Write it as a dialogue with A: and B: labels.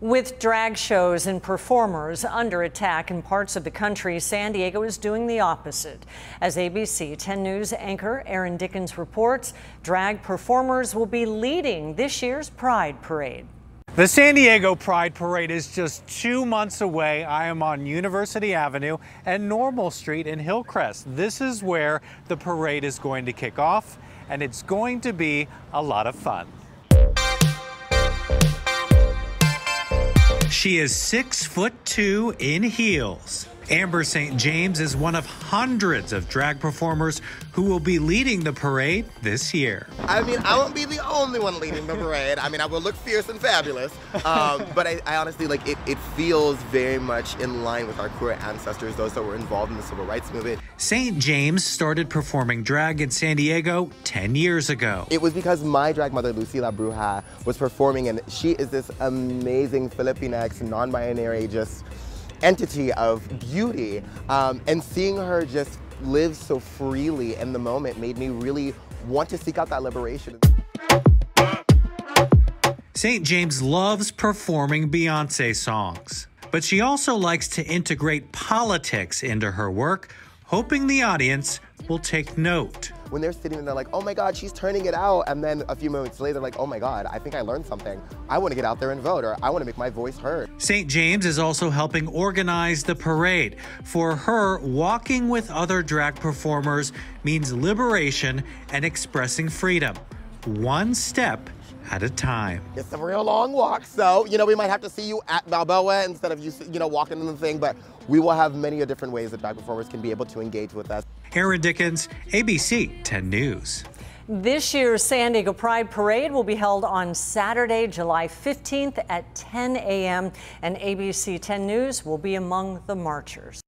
A: With drag shows and performers under attack in parts of the country, San Diego is doing the opposite. As ABC 10 News anchor Aaron Dickens reports, drag performers will be leading this year's Pride Parade.
B: The San Diego Pride Parade is just two months away. I am on University Avenue and Normal Street in Hillcrest. This is where the parade is going to kick off, and it's going to be a lot of fun. She is six foot two in heels. Amber St. James is one of hundreds of drag performers who will be leading the parade this year.
C: I mean, I won't be the only one leading the parade. I mean, I will look fierce and fabulous, um, but I, I, honestly like it. It feels very much in line with our queer ancestors, those that were involved in the civil rights movement.
B: St. James started performing drag in San Diego 10 years ago.
C: It was because my drag mother, Lucila Bruja, was performing, and she is this amazing Filipinx, non-binary, just entity of beauty. Um, and seeing her just live so freely in the moment made me really want to seek out that liberation.
B: St. James loves performing Beyonce songs, but she also likes to integrate politics into her work, hoping the audience will take note
C: when they're sitting there like, oh my God, she's turning it out. And then a few moments later, like, oh my God, I think I learned something. I want to get out there and vote or I want to make my voice heard.
B: St. James is also helping organize the parade. For her, walking with other drag performers means liberation and expressing freedom. One step at a time.
C: It's a real long walk, so you know we might have to see you at Balboa instead of you you know walking in the thing, but we will have many different ways that drag performers can be able to engage with us.
B: Aaron Dickens, ABC 10 News.
A: This year's San Diego Pride Parade will be held on Saturday, July 15th at 10 a.m. and ABC 10 News will be among the marchers.